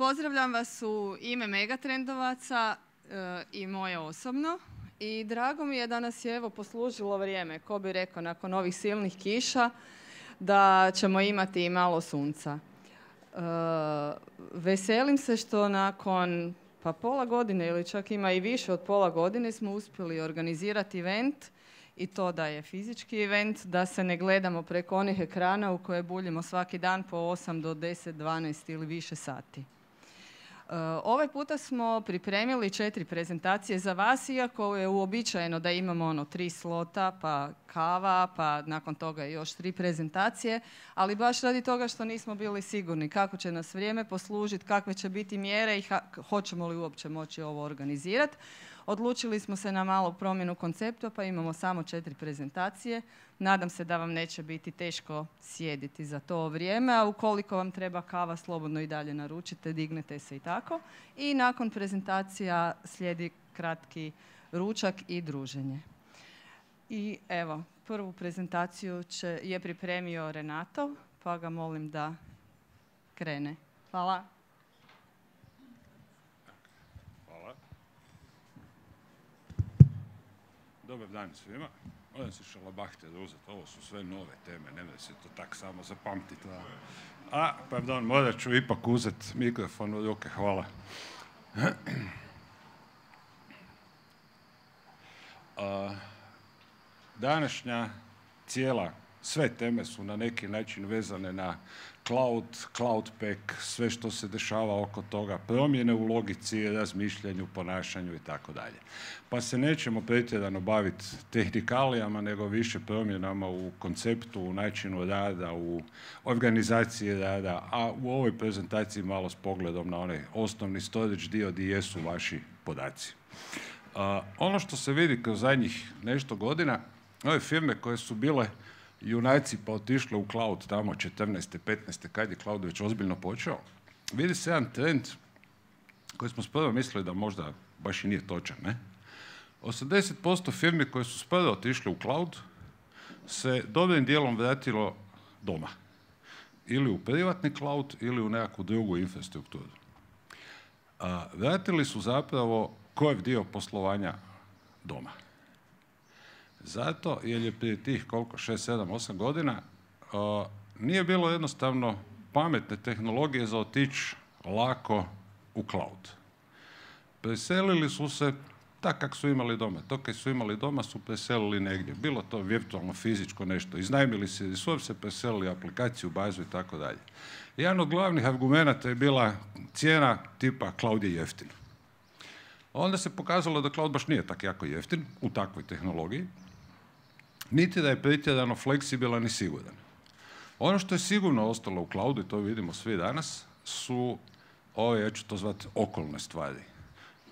Pozdravljam vas u ime Megatrendovaca e, i moje osobno. I drago mi je da nas je evo poslužilo vrijeme, ko bi rekao, nakon ovih silnih kiša, da ćemo imati i malo sunca. E, veselim se što nakon pa pola godine ili čak ima i više od pola godine smo uspjeli organizirati event i to da je fizički event, da se ne gledamo preko onih ekrana u koje buljimo svaki dan po 8 do 10, 12 ili više sati. E, ovaj puta smo pripremili četiri prezentacije za vas, iako je uobičajeno da imamo ono tri slota, pa kava, pa nakon toga još tri prezentacije, ali baš radi toga što nismo bili sigurni kako će nas vrijeme poslužiti, kakve će biti mjere i hoćemo li uopće moći ovo organizirati. Odlučili smo se na malu promjenu koncepta pa imamo samo četiri prezentacije. Nadam se da vam neće biti teško sjediti za to vrijeme, a ukoliko vam treba kava slobodno i dalje naručite, dignete se i tako. I nakon prezentacija slijedi kratki ručak i druženje. I evo, prvu prezentaciju će, je pripremio Renato, pa ga molim da krene. Hvala. Dobar dan svima. Moram se šalabahte uzeti, ovo su sve nove teme, ne da se to tak samo zapamtiti. A, pardon, morat ću ipak uzeti mikrofon u ruke, hvala. današnja cijela, sve teme su na neki način vezane na cloud, cloud pack, sve što se dešava oko toga, promjene u logici, razmišljanju, ponašanju i tako dalje. Pa se nećemo pretjerano baviti tehnikalijama, nego više promjenama u konceptu, u načinu rada, u organizaciji rada, a u ovoj prezentaciji malo s pogledom na onaj osnovni storage dio gdje jesu vaši podaci. ono što se vidi kroz zadnjih nešto godina, ove firme koje su bile junaci pa otišli u cloud tamo 14. 15. kad je cloud već ozbiljno počeo, vidi se jedan trend koji smo sprvo mislili da možda baš i nije točan. Ne? 80% firmi koje su sprvo otišli u cloud se dobrim dijelom vratilo doma. Ili u privatni cloud ili u nekakvu drugu infrastrukturu. A, vratili su zapravo koji dio poslovanja doma. Zato jer je prije tih koliko, 6, 7, 8 godina nije bilo jednostavno pametne tehnologije za otići lako u cloud. Preselili su se tak kak su imali doma. To kad su imali doma su preselili negdje. Bilo to virtualno, fizičko nešto. Iznajmili se resurs, se preselili aplikaciju, bazu i tako dalje. Jedan od glavnih argumenata je bila cijena tipa cloud je jeftin. Onda se pokazalo da cloud baš nije tako jako jeftin u takvoj tehnologiji niti da je pretjerano fleksibilan i siguran. Ono što je sigurno ostalo u cloudu, i to vidimo svi danas, su ove, ja ću to zvati, okolne stvari.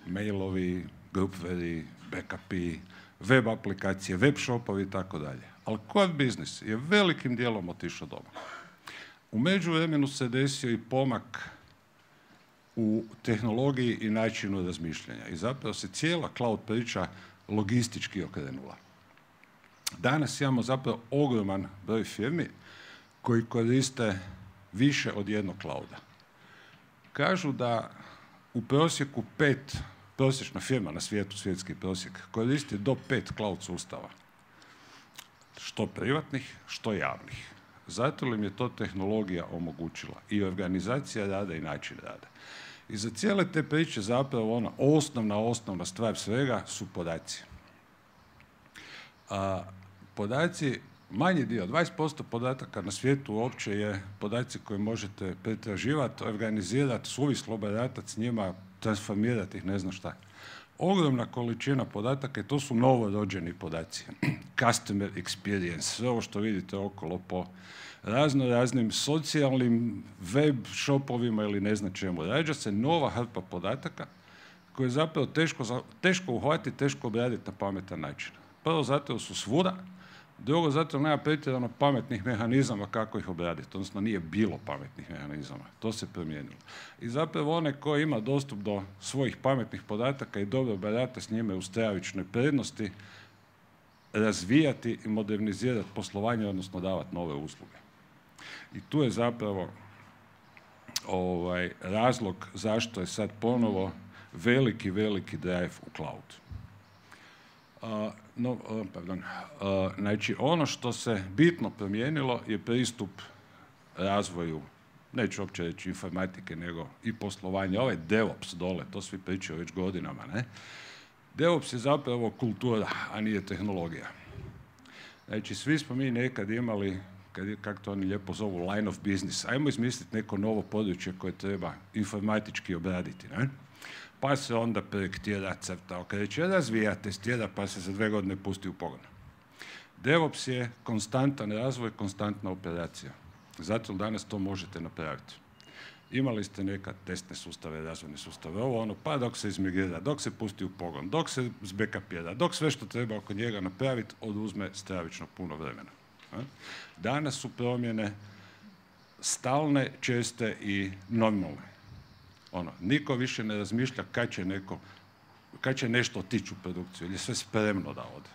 Mailovi, groupveri, backupi, web aplikacije, web shopovi i tako dalje. Ali core biznis je velikim dijelom otišao doma. U međuvremenu se desio i pomak u tehnologiji i načinu razmišljanja. I zapravo se cijela cloud priča logistički okrenula. Danas imamo zapravo ogroman broj firmi koji koriste više od jednog clouda. Kažu da u prosjeku pet, prosječna firma na svijetu, svjetski prosjek, koristi do pet cloud sustava. Što privatnih, što javnih. Zato li im je to tehnologija omogućila i organizacija rada i način rada. I za cijele te priče zapravo ona osnovna, osnovna stvar svega su podaci. A, podaci, manji dio, 20% podataka na svijetu uopće je podaci koje možete pretraživati, organizirati, suvislo baratati s njima, transformirati ih, ne znam šta. Ogromna količina podataka i to su novorođeni podaci. Customer experience, sve ovo što vidite okolo po razno raznim socijalnim web shopovima ili ne znam čemu. Rađa se nova hrpa podataka koje je zapravo teško, teško uhvatiti, teško obraditi na pametan način. Prvo zato su svuda, Drugo, zato nema pretjerano pametnih mehanizama kako ih obraditi, odnosno nije bilo pametnih mehanizama. To se promijenilo. I zapravo onaj koji ima dostup do svojih pametnih podataka i dobro barata s njime u stravičnoj prednosti, razvijati i modernizirati poslovanje, odnosno davati nove usluge. I tu je zapravo ovaj, razlog zašto je sad ponovo veliki, veliki drive u cloud. No, pardon. znači, ono što se bitno promijenilo je pristup razvoju, neću uopće reći informatike, nego i poslovanja. Ovaj DevOps dole, to svi pričaju već godinama, ne? DevOps je zapravo kultura, a nije tehnologija. Znači, svi smo mi nekad imali, kako to oni lijepo zovu, line of business. Ajmo izmisliti neko novo područje koje treba informatički obraditi. Ne? Pa se onda projektira, crta, okreće, razvija, testira, pa se za dve godine pusti u pogon. DevOps je konstantan razvoj, konstantna operacija. Zato danas to možete napraviti. Imali ste neka testne sustave, razvojne sustave, ovo ono, pa dok se izmigrira, dok se pusti u pogon, dok se zbekapira, dok sve što treba oko njega napraviti, oduzme stravično puno vremena. Danas su promjene stalne, česte i normalne. Ono, niko više ne razmišlja kad će neko, kad će nešto otići u produkciju, jer je sve spremno da ode.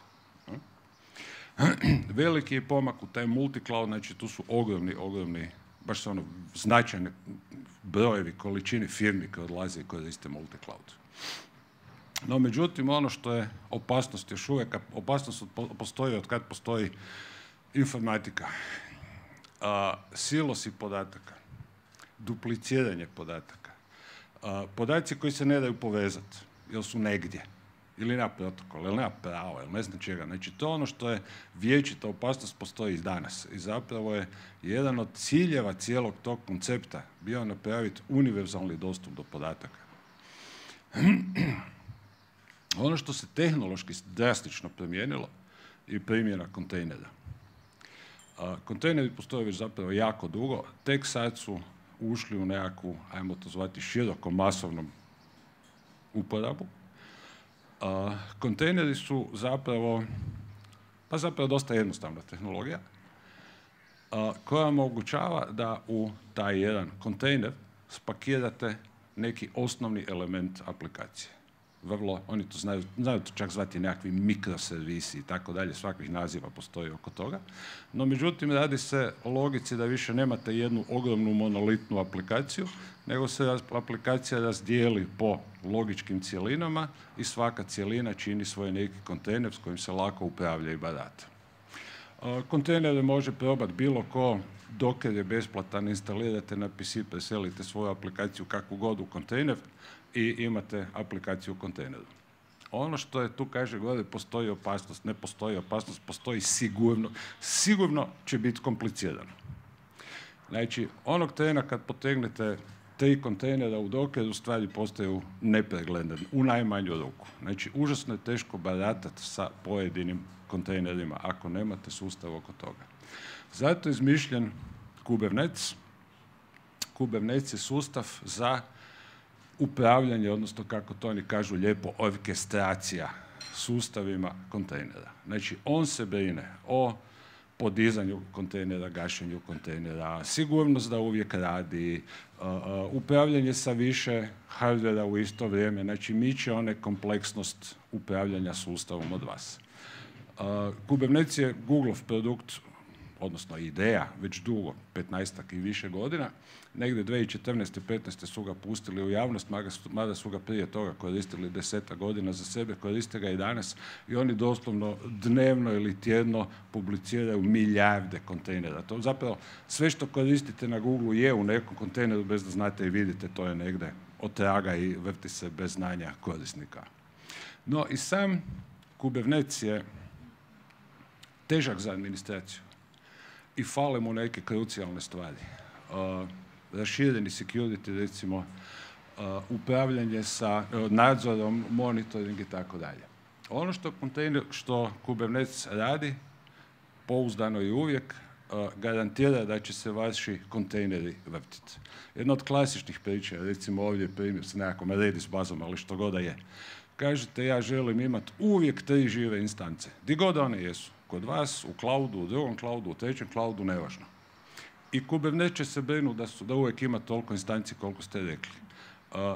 Veliki je pomak u taj multicloud, znači tu su ogromni, ogromni, baš su ono značajne brojevi, količini firmi koje odlaze i koriste multicloud. No, međutim, ono što je opasnost još uvijek, opasnost postoji od kad postoji informatika, silosi podataka, dupliciranje podataka, podaci koji se ne daju povezati, jer su negdje, ili nema protokol, ili nema pravo, ili ne znam čega. Znači, to ono što je vječita opasnost postoji i danas. I zapravo je jedan od ciljeva cijelog tog koncepta bio napraviti univerzalni dostup do podataka. ono što se tehnološki drastično promijenilo je primjena kontejnera. Kontejneri postoje već zapravo jako dugo, tek sad su ušli u nekakvu, ajmo to zvati, široko masovnom uporabu. Kontejneri su zapravo, pa zapravo dosta jednostavna tehnologija, koja omogućava da u taj jedan kontejner spakirate neki osnovni element aplikacije vrlo, oni to znaju, znaju to čak zvati nekakvi mikroservisi i tako dalje, svakih naziva postoji oko toga. No međutim, radi se o logici da više nemate jednu ogromnu monolitnu aplikaciju, nego se aplikacija razdijeli po logičkim cjelinama i svaka cjelina čini svoj neki kontejner s kojim se lako upravlja i barata. Kontejnere može probati bilo ko, dok je besplatan, instalirate na PC, preselite svoju aplikaciju kakvu god u kontejner, i imate aplikaciju u kontejneru. Ono što je tu kaže gore, postoji opasnost, ne postoji opasnost, postoji sigurno. Sigurno će biti komplicirano. Znači, onog trena kad potegnete tri kontejnera u dokeru, stvari postaju nepregledne, u najmanju ruku. Znači, užasno je teško baratati sa pojedinim kontejnerima ako nemate sustav oko toga. Zato je izmišljen Kubernetes. Kubernetes je sustav za upravljanje, odnosno kako to oni kažu lijepo, orkestracija sustavima kontejnera. Znači, on se brine o podizanju kontejnera, gašenju kontejnera, sigurnost da uvijek radi, upravljanje sa više hardvera u isto vrijeme, znači mi će one kompleksnost upravljanja sustavom od vas. Kubernetes je Google produkt odnosno ideja, već dugo, 15 i više godina. Negdje 2014. 15. su ga pustili u javnost, mada su ga prije toga koristili deseta godina za sebe, koriste ga i danas i oni doslovno dnevno ili tjedno publiciraju milijarde kontejnera. To zapravo sve što koristite na Google je u nekom kontejneru bez da znate i vidite, to je negdje otraga i vrti se bez znanja korisnika. No i sam Kubernetes je težak za administraciju i fale mu neke krucijalne stvari. Uh, rašireni security, recimo, uh, upravljanje sa uh, nadzorom, monitoring i tako dalje. Ono što, kontejner, što Kubernetes radi, pouzdano i uvijek, garantira da će se vaši kontejneri vrtiti. Jedna od klasičnih priča, recimo ovdje je primjer s nekakvom Redis bazom, ali što god da je. Kažete ja želim imati uvijek tri žive instance, di god one jesu kod vas, u cloudu, u drugom cloudu, u trećem cloudu, nevažno. I Kubernetes se brinu da, su, da uvijek ima toliko instanci koliko ste rekli.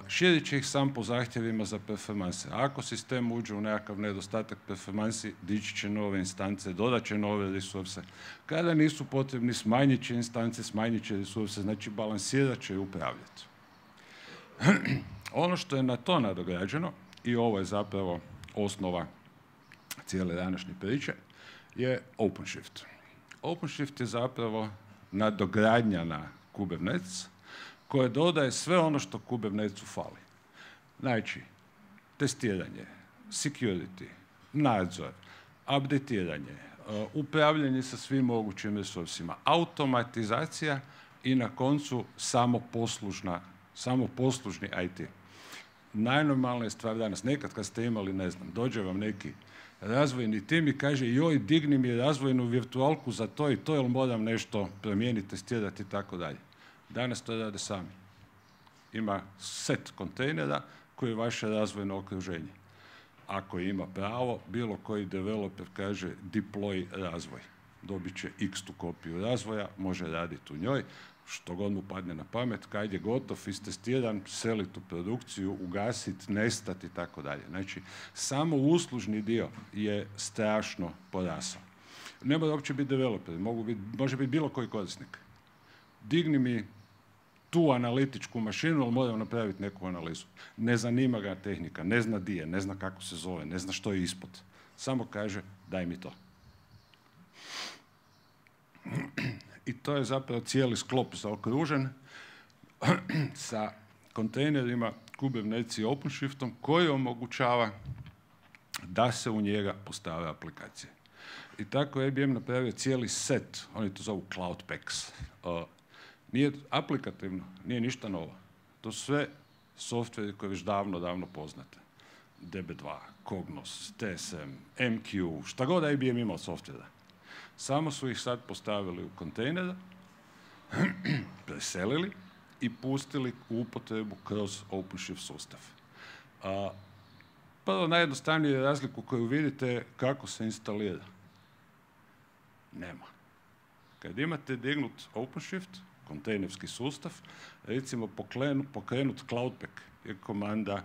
širit će ih sam po zahtjevima za performanse. Ako sistem uđe u nekakav nedostatak performansi, dići će nove instance, dodat će nove resurse. Kada nisu potrebni, smanjit će instance, smanjit će resurse, znači balansirat će i upravljati. ono što je na to nadograđeno, i ovo je zapravo osnova cijele današnje priče, je OpenShift. OpenShift je zapravo nadogradnja na Kubernetes, koje dodaje sve ono što Kubernetesu fali. Znači, testiranje, security, nadzor, updatiranje, uh, upravljanje sa svim mogućim resursima, automatizacija i na koncu samoposlužna, samoposlužni IT. Najnormalnija je stvar danas, nekad kad ste imali, ne znam, dođe vam neki razvojni tim i kaže joj, digni mi razvojnu virtualku za to i to, jer moram nešto promijeniti, testirati i tako dalje. Danas to rade sami. Ima set kontejnera koji je vaše razvojno okruženje. Ako ima pravo, bilo koji developer kaže deploy razvoj. Dobit će x tu kopiju razvoja, može raditi u njoj, što god mu padne na pamet, kad je gotov, istestiran, seliti u produkciju, ugasiti, nestati i tako dalje. Znači, samo uslužni dio je strašno porasao. Ne mora uopće biti developer, mogu biti, može biti bilo koji korisnik. Digni mi tu analitičku mašinu, ali moram napraviti neku analizu. Ne zanima ga tehnika, ne zna di je, ne zna kako se zove, ne zna što je ispod. Samo kaže daj mi to. I to je zapravo cijeli sklop zaokružen sa kontejnerima Kubernetes i OpenShiftom koji omogućava da se u njega postave aplikacije. I tako je IBM napravio cijeli set, oni to zovu Cloud Packs. Nije aplikativno, nije ništa novo. To su sve softveri koje već davno, davno poznate. DB2, Cognos, TSM, MQ, šta god IBM imao softvera. Samo su ih sad postavili u kontejnere, preselili i pustili u upotrebu kroz OpenShift sustav. A, prvo najjednostavnije razliku koju vidite kako se instalira. Nema. Kad imate dignut OpenShift, kontejnerski sustav, recimo pokrenut Cloudpack je komanda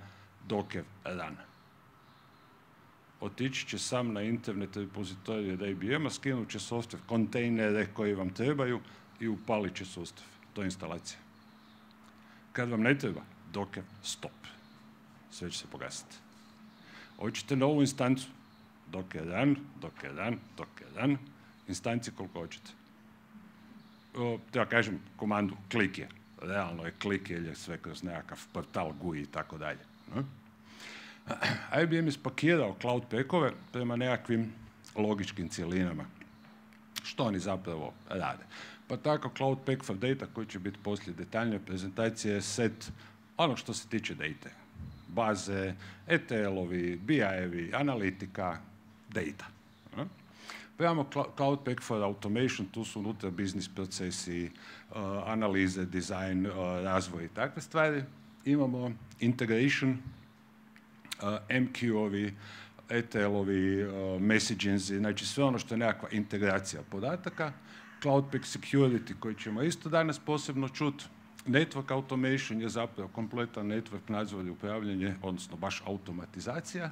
docker run. Otići će sam na internet repozitorije od IBM-a, skinut će software, kontejnere koji vam trebaju i upalit će sustav. To je instalacija. Kad vam ne treba, docker stop. Sve će se pogasiti. Hoćete novu instancu, docker run, docker run, docker run, instanci koliko hoćete ja kažem komandu klik je. Realno je klik jer je sve kroz nekakav portal GUI i tako dalje. IBM je spakirao cloud packove prema nekakvim logičkim cjelinama. Što oni zapravo rade? Pa tako Cloud Pack for Data koji će biti poslije detaljne prezentacije set ono što se tiče data. Baze, ETL-ovi, BI-evi, analitika, data. Pa Cloud Pack for Automation, tu su unutra biznis procesi, uh, analize, dizajn, uh, razvoj i takve stvari. Imamo integration, MQ-ovi, ETL-ovi, messages, znači sve ono što je nekakva integracija podataka. Cloud Pack Security koji ćemo isto danas posebno čuti. Network Automation je zapravo kompletan network nadzor i upravljanje, odnosno baš automatizacija.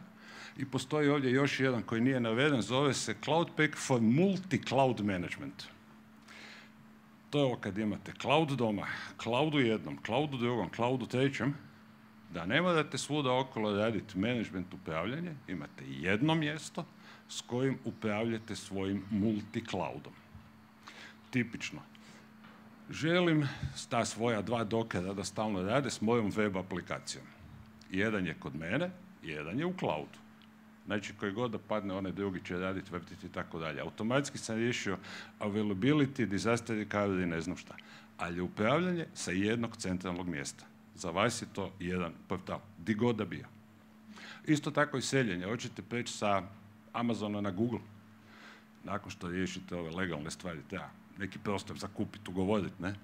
I postoji ovdje još jedan koji nije naveden, zove se Cloud Pack for Multi-Cloud Management. To je ovo kad imate cloud doma, cloudu jednom, cloudu drugom, cloudu trećem, da ne morate svuda okolo raditi management upravljanje, imate jedno mjesto s kojim upravljate svojim multi-cloudom. Tipično. Želim ta svoja dva dokera da stalno rade s mojom web aplikacijom. Jedan je kod mene, jedan je u cloudu. Znači koji god da padne, onaj drugi će raditi, vrtiti i tako dalje. Automatski sam riješio availability, disaster recovery, ne znam šta. Ali upravljanje sa jednog centralnog mjesta. Za vas je to jedan portal, di god da bio. Isto tako i seljenje. Hoćete preći sa Amazona na Google. Nakon što riješite ove legalne stvari, treba neki prostor zakupiti, ugovoriti, ne?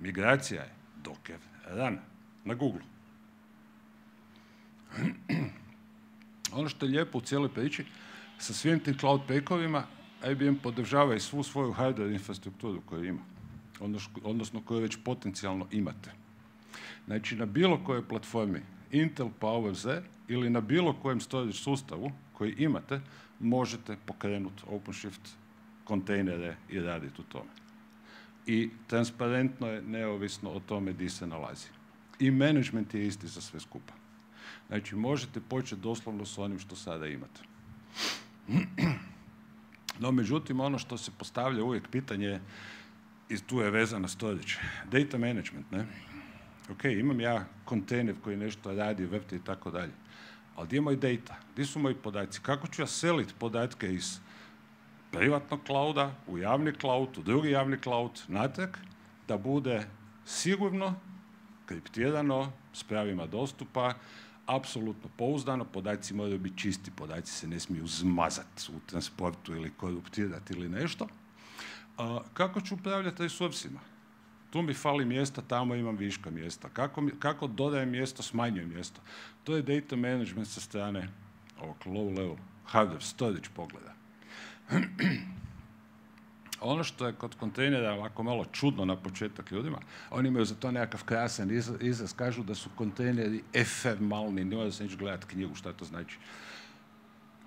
Migracija je Docker run na Google. Ono što je lijepo u cijeloj priči, sa svim tim cloud packovima, IBM podržava i svu svoju hardware infrastrukturu koju ima, odnosno koju već potencijalno imate. Znači na bilo kojoj platformi Intel PowerZ ili na bilo kojem storage sustavu koji imate možete pokrenuti OpenShift kontejnere i raditi u tome. I transparentno je neovisno o tome gdje se nalazi. I management je isti za sve skupa. Znači možete početi doslovno s onim što sada imate. No međutim ono što se postavlja uvijek pitanje i tu je vezana storage. Data management, ne? Ok, imam ja kontejner koji nešto radi, vrti i tako dalje. Ali gdje je moj data? Gdje su moji podaci? Kako ću ja seliti podatke iz privatnog klauda u javni cloud, u drugi javni cloud, natrag, da bude sigurno, kriptirano, s pravima dostupa, apsolutno pouzdano, podaci moraju biti čisti, podaci se ne smiju zmazati u transportu ili koruptirati ili nešto. kako ću upravljati resursima? Tu mi fali mjesta, tamo imam viška mjesta. Kako, kako dodajem mjesto, smanjujem mjesto. To je data management sa strane ovog low level hardware storage pogleda. ono što je kod kontejnera ovako malo čudno na početak ljudima, oni imaju za to nekakav krasan izraz, kažu da su kontejneri efemalni, ne mora se neći gledati knjigu šta to znači.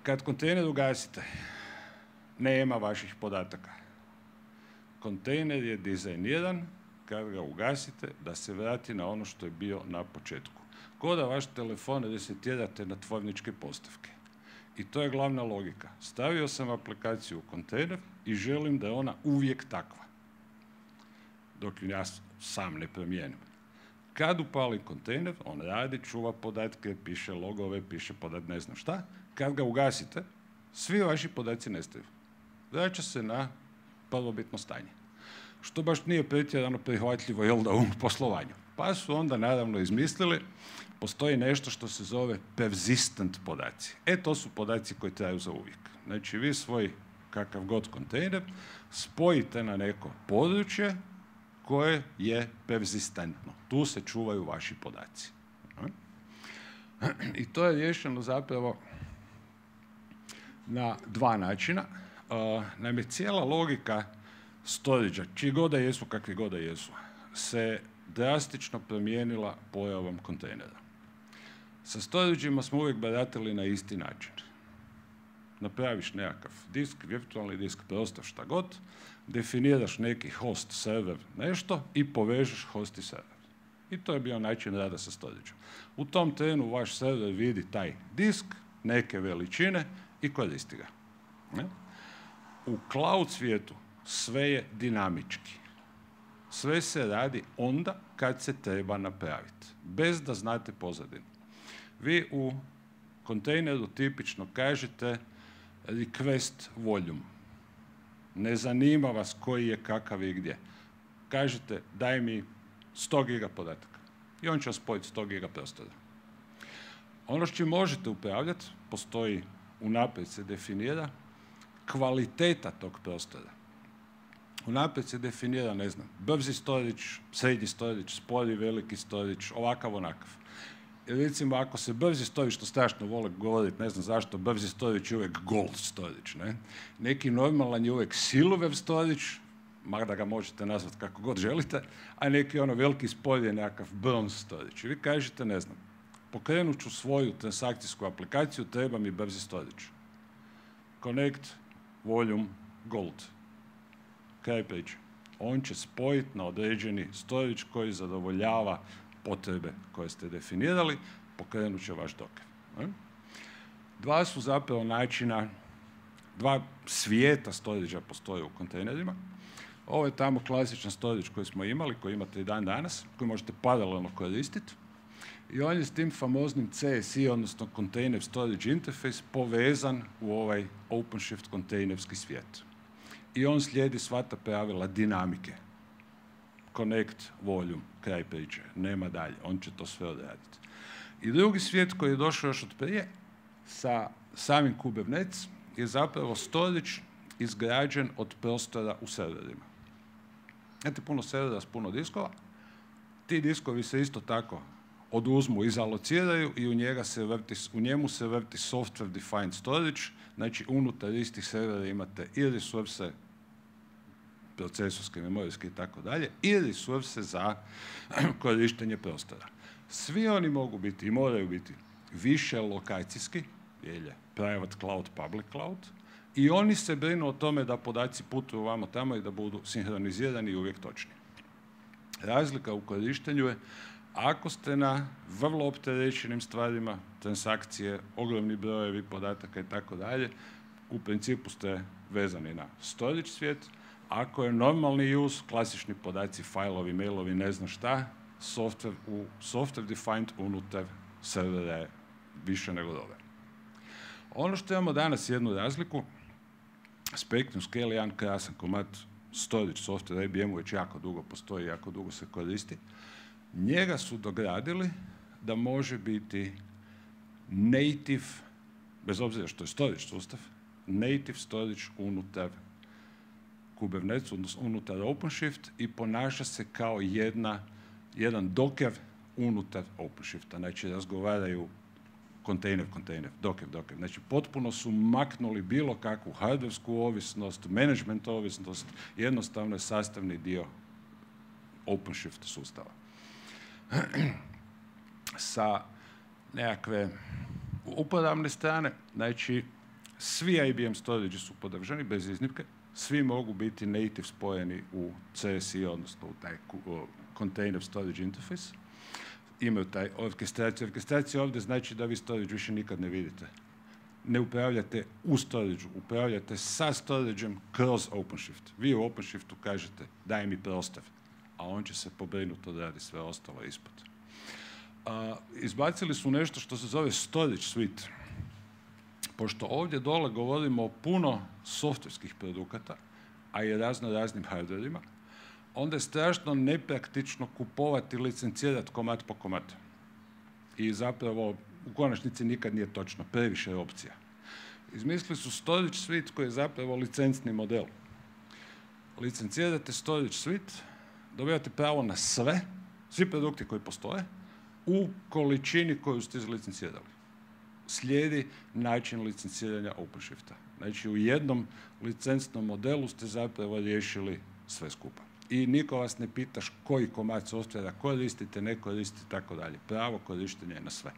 Kad kontejner ugasite, nema vaših podataka. Kontejner je dizajniran kad ga ugasite da se vrati na ono što je bio na početku. Ko da vaš telefon resetirate na tvorničke postavke. I to je glavna logika. Stavio sam aplikaciju u kontejner i želim da je ona uvijek takva. Dok ju ja sam ne promijenim. Kad upali kontejner, on radi, čuva podatke, piše logove, piše podat ne znam šta. Kad ga ugasite, svi vaši podaci nestaju. Vraća se na prvobitno stanje. Što baš nije pretjerano prihvatljivo jel da u poslovanju. Pa su onda naravno izmislili postoji nešto što se zove persistent podaci. E, to su podaci koji traju za uvijek. Znači, vi svoj kakav god kontejner spojite na neko područje koje je persistentno. Tu se čuvaju vaši podaci. I to je riješeno zapravo na dva načina. Naime, cijela logika storage čiji god da jesu, kakvi god da jesu, se drastično promijenila pojavom kontejnera. Sa storageima smo uvijek baratili na isti način. Napraviš nekakav disk, virtualni disk, prostor, šta god, definiraš neki host, server, nešto i povežeš host i server. I to je bio način rada sa storageom. U tom trenu vaš server vidi taj disk, neke veličine i koristi ga. U cloud svijetu sve je dinamički. Sve se radi onda kad se treba napraviti, bez da znate pozadinu. Vi u kontejneru tipično kažete request volume. Ne zanima vas koji je kakav i gdje. Kažete daj mi 100 giga podataka i on će vas spojiti 100 giga prostora. Ono što možete upravljati, postoji unaprijed se definira kvaliteta tog prostora. Unaprijed se definira, ne znam, brzi storage, srednji storage, spori, veliki storage, ovakav, onakav recimo ako se brzi storage, što strašno vole govoriti, ne znam zašto, brzi storage je uvijek gold storage. Ne? Neki normalan je uvijek silver storage, da ga možete nazvati kako god želite, a neki ono veliki spoj je nekakav bronze storage. vi kažete, ne znam, pokrenut ću svoju transakcijsku aplikaciju, treba mi brzi storage. Connect, volume, gold. Kraj priče. On će spojiti na određeni storage koji zadovoljava potrebe koje ste definirali, pokrenut će vaš docker. Dva su zapravo načina, dva svijeta storage postoje u kontejnerima. Ovo je tamo klasičan storage koji smo imali, koji imate i dan danas, koji možete paralelno koristiti. I on je s tim famoznim CSI, odnosno Container Storage Interface, povezan u ovaj OpenShift kontejnerski svijet. I on slijedi sva ta pravila dinamike connect, volume, kraj priče, nema dalje, on će to sve odraditi. I drugi svijet koji je došao još od prije, sa samim Kubernetes, je zapravo storage izgrađen od prostora u serverima. Znate, puno servera s puno diskova, ti diskovi se isto tako oduzmu, izalociraju i u, njega se vrti, u njemu se vrti software defined storage, znači unutar istih servera imate i resurse procesorske, memorijske i tako dalje, i resurse za korištenje prostora. Svi oni mogu biti i moraju biti više lokacijski, je private cloud, public cloud, i oni se brinu o tome da podaci putuju vamo tamo i da budu sinhronizirani i uvijek točni. Razlika u korištenju je ako ste na vrlo opterećenim stvarima, transakcije, ogromni brojevi podataka i tako dalje, u principu ste vezani na storage svijet. Ako je normalni use, klasični podaci, failovi, mailovi, ne znam šta, software, u, software defined unutar servera je više nego dobar. Ono što imamo danas jednu razliku, Spectrum Scale je jedan krasan komad storage software IBM već jako dugo postoji, jako dugo se koristi. Njega su dogradili da može biti native, bez obzira što je storage sustav, native storage unutar Kubernetes, odnosno unutar OpenShift i ponaša se kao jedna, jedan docker unutar OpenShifta. Znači razgovaraju kontejner, kontejner, docker, docker. Znači potpuno su maknuli bilo kakvu hardversku ovisnost, management ovisnost, jednostavno je sastavni dio OpenShift sustava. Sa nekakve uporabne strane, znači svi IBM storage su podržani bez iznimke, svi mogu biti native spojeni u CSI, odnosno u taj container storage interface. Imaju taj orkestraciju. Orkestracija ovdje znači da vi storage više nikad ne vidite. Ne upravljate u storage upravljate sa storage kroz OpenShift. Vi u OpenShiftu kažete daj mi prostor, a on će se pobrinuti da radi sve ostalo ispod. izbacili su nešto što se zove storage suite pošto ovdje dole govorimo o puno softverskih produkata, a i razno raznim hardverima, onda je strašno nepraktično kupovati i licencirati komad po komad. I zapravo u konačnici nikad nije točno, previše je opcija. Izmislili su Storage Suite koji je zapravo licencni model. Licencirate Storage Suite, dobivate pravo na sve, svi produkti koji postoje, u količini koju ste izlicencirali slijedi način licenciranja OpenShifta. Znači u jednom licencnom modelu ste zapravo riješili sve skupa. I niko vas ne pita koji komad softvera koristite, ne koristite tako dalje. Pravo korištenja je na sve.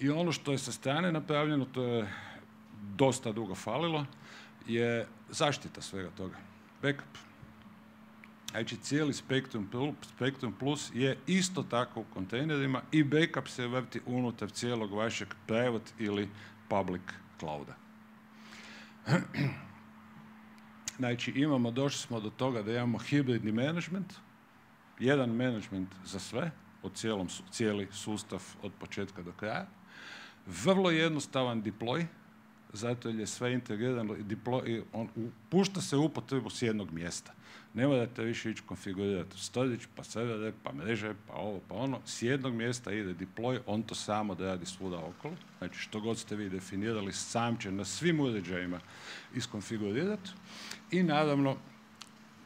I ono što je sa strane napravljeno, to je dosta dugo falilo, je zaštita svega toga. Backup. Znači cijeli Spectrum Plus je isto tako u kontejnerima i backup se vrti unutar cijelog vašeg private ili public clouda. Znači imamo, došli smo do toga da imamo hibridni management, jedan management za sve, od cijelom, cijeli sustav od početka do kraja. Vrlo jednostavan deploy, zato jer je sve integrirano i deploy, on pušta se upotrebu s jednog mjesta. Ne morate više ići konfigurirati storage, pa servere, pa mreže, pa ovo, pa ono. S jednog mjesta ide deploy, on to samo da radi svuda okolo. Znači što god ste vi definirali, sam će na svim uređajima iskonfigurirati. I naravno,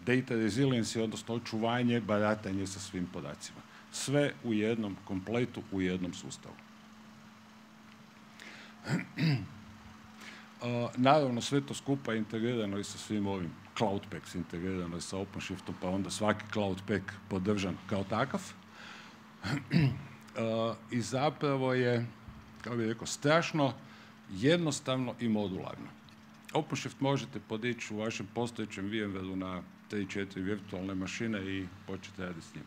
data resiliency, odnosno očuvanje, baratanje sa svim podacima. Sve u jednom kompletu, u jednom sustavu. naravno, sve to skupa je integrirano i sa svim ovim Cloud Pack integrirano je sa OpenShiftom, pa onda svaki Cloud Pack podržan kao takav. I zapravo je, kao bih rekao, strašno jednostavno i modularno. OpenShift možete podići u vašem postojećem VMware-u na 3-4 virtualne mašine i početi raditi s njim.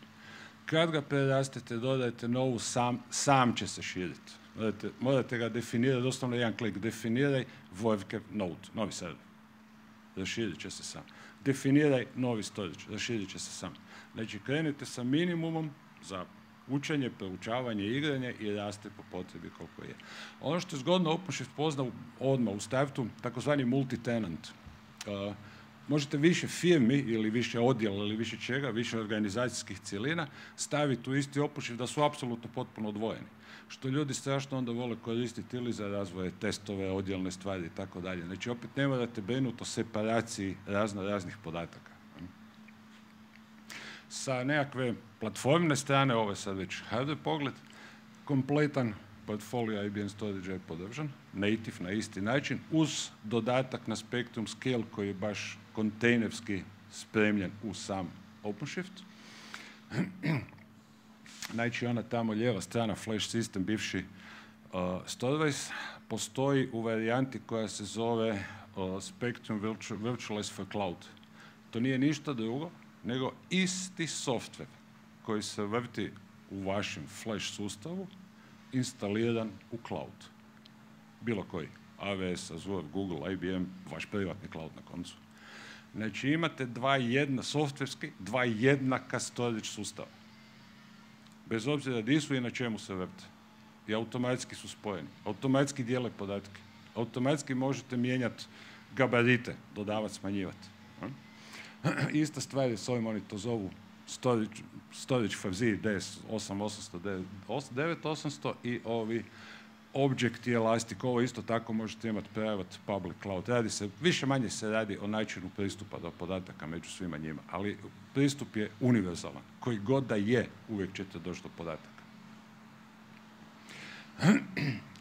Kad ga prerastete, dodajete novu, sam, sam će se širiti. Morate, morate ga definirati, doslovno jedan klik, definiraj WebCap node, novi server raširit će se sam. Definiraj novi storage, raširit će se sam. Znači, krenite sa minimumom za učenje, proučavanje, igranje i raste po potrebi koliko je. Ono što je zgodno OpenShift pozna odmah u startu, takozvani multi-tenant. Uh, možete više firmi ili više odjela ili više čega, više organizacijskih cijelina staviti u isti OpenShift da su apsolutno potpuno odvojeni što ljudi strašno onda vole koristiti ili za razvoje testove, odjelne stvari i tako dalje. Znači opet ne morate brinuti o separaciji razno raznih podataka. Sa nekakve platformne strane, ovo je sad već hardware pogled, kompletan portfolio IBM Storage je podržan, native na isti način, uz dodatak na Spectrum Scale koji je baš kontejnerski spremljen u sam OpenShift. Znači ona tamo lijeva strana flash system, bivši uh, Storybase, postoji u varijanti koja se zove uh, Spectrum Virtualize for Cloud. To nije ništa drugo nego isti software koji se vrti u vašem flash sustavu instaliran u cloud. Bilo koji. AWS, Azure, Google, IBM, vaš privatni cloud na koncu. Znači imate dva jedna softverski, dva jednaka storage sustava. Bez obzira di su i na čemu se vrte. I automatski su spojeni. Automatski dijele podatke. Automatski možete mijenjati gabarite, dodavati, smanjivati. Ista stvar je s ovim, oni to zovu storage for Z, DS8800, 9800 i ovi Object i Elastic, ovo isto tako možete imati private public cloud. Radi se, više manje se radi o načinu pristupa do podataka među svima njima, ali pristup je univerzalan. Koji god da je, uvijek ćete doći do podataka.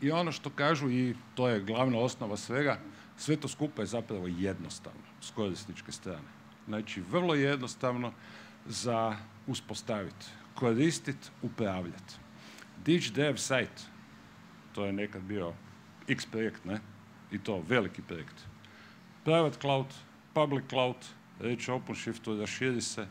I ono što kažu, i to je glavna osnova svega, sve to skupa je zapravo jednostavno s korisničke strane. Znači, vrlo jednostavno za uspostaviti, koristiti, upravljati. Dič dev site, to je nekad bio X projekt, ne? I to veliki projekt. Private cloud, public cloud, reći OpenShiftu, raširi se,